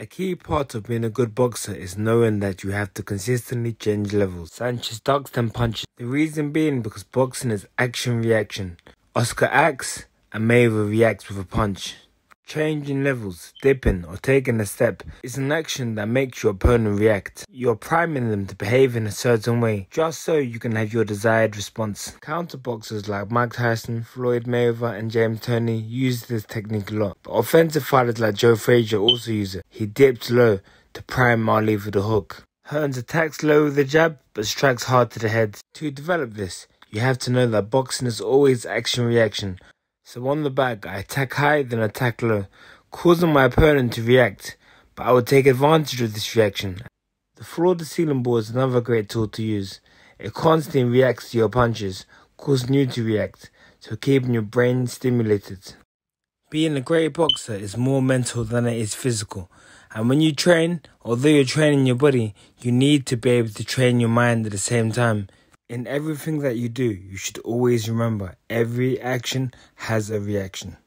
A key part of being a good boxer is knowing that you have to consistently change levels. Sanchez ducks and punches. The reason being because boxing is action reaction. Oscar acts and Mayweather reacts with a punch. Changing levels, dipping, or taking a step is an action that makes your opponent react. You're priming them to behave in a certain way, just so you can have your desired response. Counterboxers like Mike Tyson, Floyd Mayweather, and James Toney use this technique a lot, but offensive fighters like Joe Frazier also use it. He dips low to prime Ali with the hook. Hearns attacks low with the jab, but strikes hard to the head. To develop this, you have to know that boxing is always action reaction. So on the back, I attack high, then attack low, causing my opponent to react, but I would take advantage of this reaction. The floor to ceiling ball is another great tool to use. It constantly reacts to your punches, causing you to react, so keeping your brain stimulated. Being a great boxer is more mental than it is physical. And when you train, although you're training your body, you need to be able to train your mind at the same time. In everything that you do, you should always remember every action has a reaction.